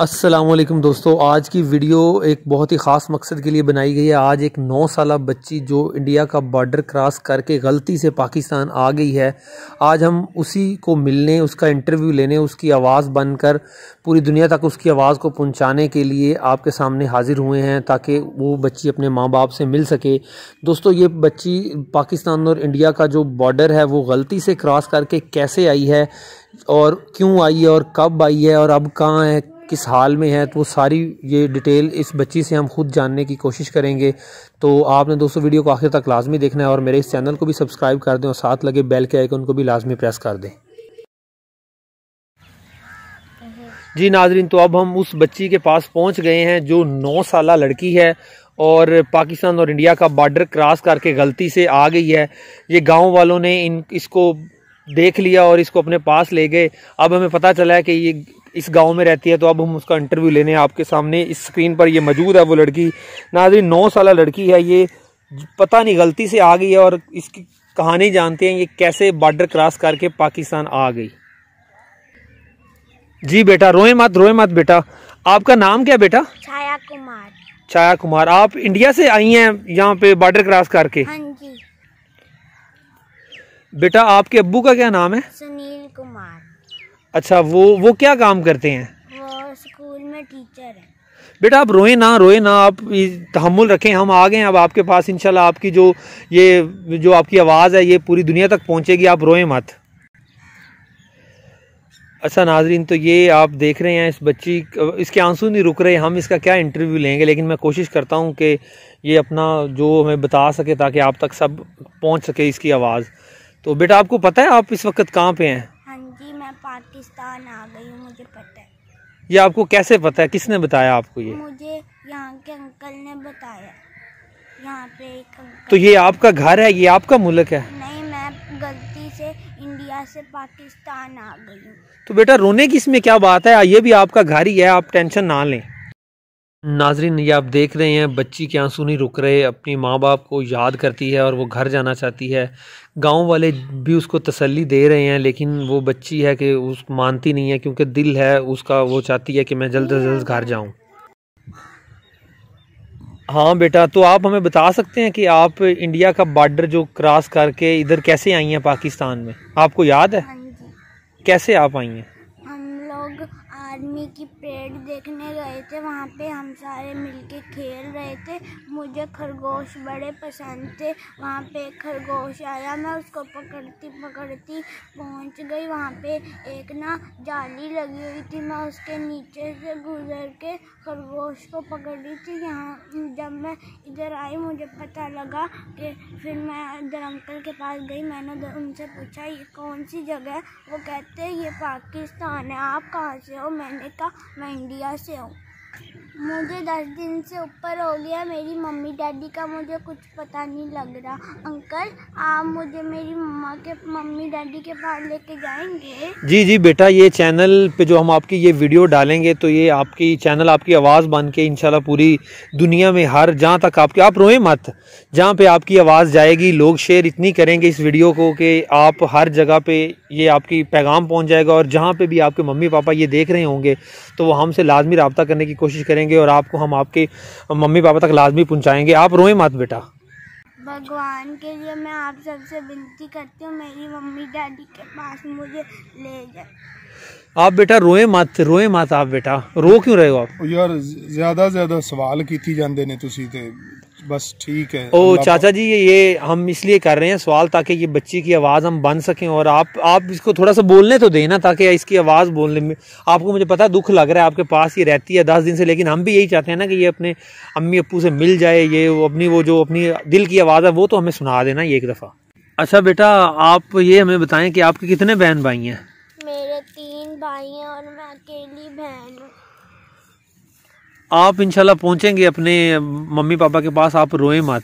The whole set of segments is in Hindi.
असलम दोस्तों, आज की वीडियो एक बहुत ही ख़ास मकसद के लिए बनाई गई है। आज एक नौ साल बच्ची जो इंडिया का बॉर्डर क्रॉस करके गलती से पाकिस्तान आ गई है। आज हम उसी को मिलने, उसका इंटरव्यू लेने, उसकी आवाज़ बनकर, पूरी दुनिया तक उसकी आवाज़ को पहुँचाने के लिए आपके सामने हाजिर हुए हैं, ताकि वो बच्ची अपने माँ बाप से मिल सके। दोस्तों, ये बच्ची पाकिस्तान और इंडिया का जो बॉर्डर है, वो गलती से क्रॉस करके कैसे आई है, और क्यों आई है, और कब आई है, और अब कहाँ है किस हाल में है तो वो सारी ये डिटेल इस बच्ची से हम खुद जानने की कोशिश करेंगे। तो आपने दोस्तों वीडियो को आखिर तक लाजमी देखना है और मेरे इस चैनल को भी सब्सक्राइब कर दें और साथ लगे बेल के आइकन को भी लाजमी प्रेस कर दें। जी नाजरीन तो अब हम उस बच्ची के पास पहुँच गए हैं जो नौ साल लड़की है और पाकिस्तान और इंडिया का बॉर्डर क्रॉस करके गलती से आ गई है। ये गाँव वालों ने इन, इसको देख लिया और इसको अपने पास ले गए। अब हमें पता चला है कि ये इस गाँव में रहती है तो अब हम उसका इंटरव्यू लेने आपके सामने। इस स्क्रीन पर ये मौजूद है वो लड़की। नाजरी नौ साल लड़की है ये। पता नहीं गलती से आ गई है और इसकी कहानी जानते हैं ये कैसे बॉर्डर क्रॉस करके पाकिस्तान आ गई। जी बेटा रोए मत रोए मत बेटा। आपका नाम क्या बेटा? छाया कुमार। छाया कुमार आप इंडिया से आई हैं यहाँ पे बॉर्डर क्रॉस करके? हाँ जी। बेटा आपके अब्बू का क्या नाम है? सुनील कुमार। अच्छा वो वो क्या काम करते हैं? वो स्कूल में टीचर है। बेटा आप रोए ना रोए ना आप तहमुल रखें हम आ गए हैं अब आपके पास इंशाल्लाह आपकी जो ये जो आपकी आवाज़ है ये पूरी दुनिया तक पहुंचेगी आप रोए मत। अच्छा नाजरीन तो ये आप देख रहे हैं इस बच्ची इसके आँसू नहीं रुक रहे हम इसका क्या इंटरव्यू लेंगे लेकिन मैं कोशिश करता हूँ कि ये अपना जो हमें बता सके ताकि आप तक सब पहुँच सके इसकी आवाज़। तो बेटा आपको पता है आप इस वक्त कहाँ पे हैं? पाकिस्तान आ गई हूँ मुझे पता है। ये आपको कैसे पता है? किसने बताया आपको ये? मुझे यहाँ के अंकल ने बताया। यहाँ पे एक अंकल तो ये आपका घर है? ये आपका मुल्क है? नहीं मैं गलती से इंडिया से पाकिस्तान आ गई हूँ। तो बेटा रोने की इसमें क्या बात है? ये भी आपका घर ही है आप टेंशन ना लें। नाजरीन ये आप देख रहे हैं बच्ची के आँसू नहीं रुक रहे अपनी माँ बाप को याद करती है और वो घर जाना चाहती है। गाँव वाले भी उसको तसल्ली दे रहे हैं लेकिन वो बच्ची है कि उस मानती नहीं है क्योंकि दिल है उसका वो चाहती है कि मैं जल्द से जल्द घर जाऊँ। हाँ बेटा तो आप हमें बता सकते हैं कि आप इंडिया का बॉर्डर जो क्रॉस करके इधर कैसे आई हैं पाकिस्तान में? आपको याद है? हाँ कैसे आप आई हैं? आर्मी की परेड देखने गए थे। वहाँ पे हम सारे मिलके खेल रहे थे। मुझे खरगोश बड़े पसंद थे। वहाँ पे खरगोश आया। मैं उसको पकड़ती पकड़ती पहुँच गई। वहाँ पे एक ना जाली लगी हुई थी। मैं उसके नीचे से गुजर के खरगोश को पकड़ रही थी। यहाँ जब मैं इधर आई, मुझे पता लगा कि फिर मैं इधर अंकल के पास गई। मैंने उनसे पूछा, ये कौन सी जगह है? वो कहते हैं, ये पाकिस्तान है। आप कहाँ से हो, मैंने कहा, मैं इंडिया से हूँ। मुझे दस दिन से ऊपर हो गया, मेरी मम्मी डैडी का मुझे कुछ पता नहीं लग रहा। अंकल, आप मुझे मेरी मम्मा के, मम्मी डैडी के पास लेके जाएँगे? जी जी, बेटा, ये चैनल पे जो हम आपकी ये वीडियो डालेंगे तो ये आपकी, चैनल आपकी आवाज़ बन के, इंशाल्लाह, पूरी दुनिया में, हर जहाँ तक आपके, आप रोए मत। जहाँ पे आपकी आवाज़ जाएगी लोग शेयर इतनी करेंगे इस वीडियो को कि आप हर जगह पे ये आपकी पैगाम पहुँच जाएगा और जहाँ पे भी आपके मम्मी पापा ये देख रहे होंगे तो वो हमसे लाजमी रबता करने की कोशिश करेंगे और आपको हम आपके मम्मी पापा तक लाजमी पहुँचाएँगे। आप रोए मत बेटा। भगवान के लिए मैं आप सबसे विनती करती हूँ मेरी मम्मी डैडी के पास मुझे ले जाए। आप बेटा रोए मत रोए मत आप बेटा। रो क्यों रहे हो आप? यार ज़्यादा ज़्यादा सवाल की जाते ने तुसी ते। बस ठीक है। ओ चाचा जी ये ये हम इसलिए कर रहे हैं सवाल ताकि ये बच्ची की आवाज़ हम बन सकें और आप आप इसको थोड़ा सा बोलने तो देना ताकि इसकी आवाज़ बोलने में आपको मुझे पता दुख लग रहा है आपके पास ये रहती है दस दिन से लेकिन हम भी यही चाहते हैं ना कि ये अपने अम्मी अप्पू से मिल जाए ये अपनी वो जो अपनी दिल की आवाज़ है वो तो हमें सुना देना ये एक दफ़ा। अच्छा बेटा आप ये हमें बताएँ कि आपके कितने बहन भाई हैं? मेरे तीन भाई हैं और मैं अकेली बहन हूँ। आप इंशाल्लाह पहुँचेंगे अपने मम्मी पापा के पास, आप रोए मत।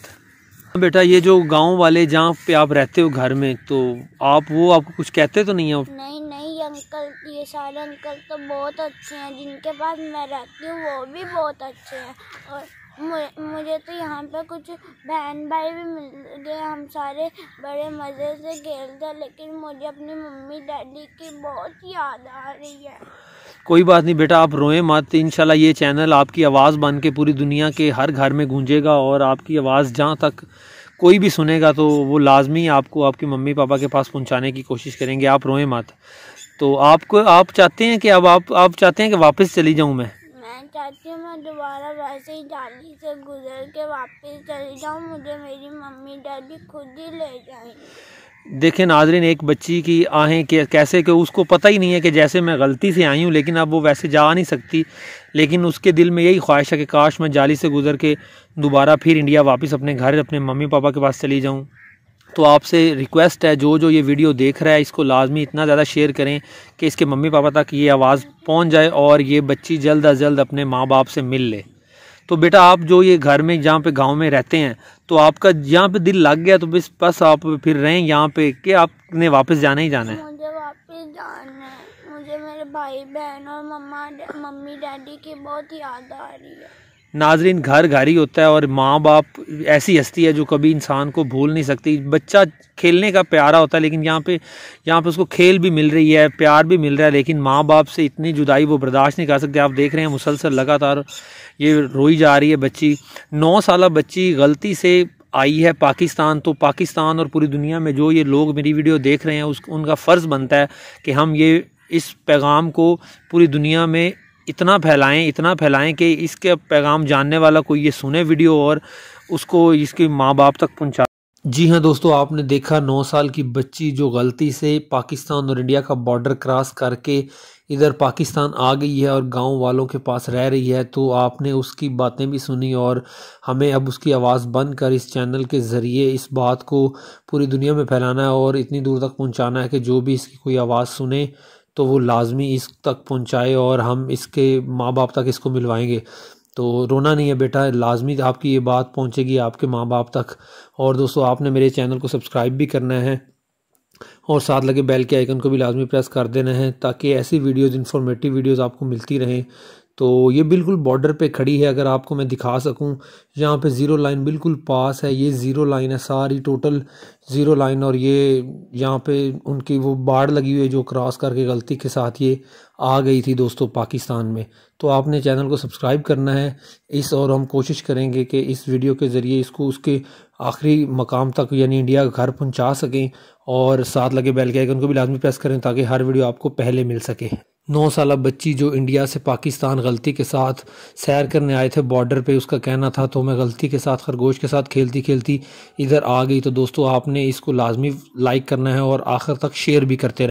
बेटा, ये जो गाँव वाले जहाँ पे आप रहते हो घर में तो आप वो आपको कुछ कहते तो नहीं है? नहीं नहीं, अंकल, ये सारे अंकल तो बहुत अच्छे हैं, जिनके पास मैं रहती हूँ, वो भी बहुत अच्छे हैं। और मुझे तो यहाँ पे कुछ बहन भाई भी मिल गए। हम सारे बड़े मज़े से खेलते लेकिन मुझे अपनी मम्मी, डैडी की बहुत याद आ रही है। कोई बात नहीं बेटा, आप रोएँ मत। इंशाल्लाह ये चैनल आपकी आवाज़ बन के पूरी दुनिया के हर घर में गूंजेगा और आपकी आवाज़ जहाँ तक कोई भी सुनेगा तो वो लाजमी आपको आपके मम्मी पापा के पास पहुँचाने की कोशिश करेंगे। आप रोएँ मत। तो आपको, आप चाहते हैं कि अब आप आप चाहते हैं कि वापस चली जाऊँ मैं? चाहती हूँ मैं दोबारा वैसे ही जाली से गुजर के वापस चली जाऊँ, मुझे मेरी मम्मी, डैडी खुद ही ले जाएँगे देखें नाजरीन, एक बच्ची की आहें कि कैसे कि उसको पता ही नहीं है कि जैसे मैं गलती से आई हूँ, लेकिन अब वो वैसे जा नहीं सकती। लेकिन उसके दिल में यही ख्वाहिश है कि काश मैं जाली से गुजर के दोबारा फिर इंडिया वापस अपने घर, अपने मम्मी पापा के पास चली जाऊँ। तो आपसे रिक्वेस्ट है जो जो ये वीडियो देख रहा है, इसको लाजमी इतना ज़्यादा शेयर करें कि इसके मम्मी पापा तक ये आवाज़ पहुँच जाए और ये बच्ची जल्द अज जल्द अपने माँ बाप से मिल ले। तो बेटा, आप जो ये घर में, जहाँ पे गाँव में रहते हैं तो आपका यहाँ पे दिल लग गया तो बस बस आप फिर रहें यहाँ पे कि आपने वापस जाना ही जाना है। मुझे वापस जाना है। मुझे मेरे भाई बहन और मम्मा मम्मी डैडी की बहुत याद आ रही है। नाजरीन, घर घर ही होता है और माँ बाप ऐसी हस्ती है जो कभी इंसान को भूल नहीं सकती। बच्चा खेलने का प्यारा होता है, लेकिन यहाँ पे यहाँ पे उसको खेल भी मिल रही है, प्यार भी मिल रहा है, लेकिन माँ बाप से इतनी जुदाई वो बर्दाश्त नहीं कर सकते। आप देख रहे हैं मुसलसल लगातार ये रोई जा रही है बच्ची। नौ साल बच्ची गलती से आई है पाकिस्तान तो पाकिस्तान और पूरी दुनिया में जो ये लोग मेरी वीडियो देख रहे हैं, उस, उनका फ़र्ज़ बनता है कि हम ये, इस पैगाम को पूरी दुनिया में इतना फैलाएँ इतना फैलाएँ कि इसके पैगाम जानने वाला कोई ये सुने वीडियो और उसको इसके माँ बाप तक पहुँचा। जी हाँ दोस्तों, आपने देखा नौ साल की बच्ची जो गलती से पाकिस्तान और इंडिया का बॉर्डर क्रॉस करके इधर पाकिस्तान आ गई है और गाँव वालों के पास रह रही है तो आपने उसकी बातें भी सुनी और हमें अब उसकी आवाज़ बंद कर इस चैनल के ज़रिए इस बात को पूरी दुनिया में फैलाना है और इतनी दूर तक पहुंचाना है कि जो भी इसकी कोई आवाज़ सुने तो वो लाजमी इस तक पहुँचाए और हम इसके माँ बाप तक इसको मिलवाएँगे। तो रोना नहीं है बेटा, लाजमी आपकी ये बात पहुँचेगी आपके माँ बाप तक। और दोस्तों, आपने मेरे चैनल को सब्सक्राइब भी करना है और साथ लगे बेल के आइकन को भी लाजमी प्रेस कर देना है ताकि ऐसी वीडियोज़ इन्फॉर्मेटिव वीडियोज़ आपको मिलती रहें। तो ये बिल्कुल बॉर्डर पे खड़ी है, अगर आपको मैं दिखा सकूँ। यहाँ पे ज़ीरो लाइन बिल्कुल पास है, ये ज़ीरो लाइन है, सारी टोटल ज़ीरो लाइन और ये यहाँ पे उनकी वो बाढ़ लगी हुई है जो क्रॉस करके गलती के साथ ये आ गई थी दोस्तों पाकिस्तान में। तो आपने चैनल को सब्सक्राइब करना है। इस और हम कोशिश करेंगे कि इस वीडियो के ज़रिए इसको उसके आखिरी मकाम तक यानी इंडिया घर पहुँचा सकें और साथ लगे बेल के आइकन को भी लाजमी प्रेस करें ताकि हर वीडियो आपको पहले मिल सके। नौ साल बच्ची जो इंडिया से पाकिस्तान गलती के साथ सैर करने आए थे बॉर्डर पे उसका कहना था तो मैं गलती के साथ, खरगोश के साथ खेलती खेलती इधर आ गई। तो दोस्तों, आपने इसको लाजमी लाइक करना है और आखिर तक शेयर भी करते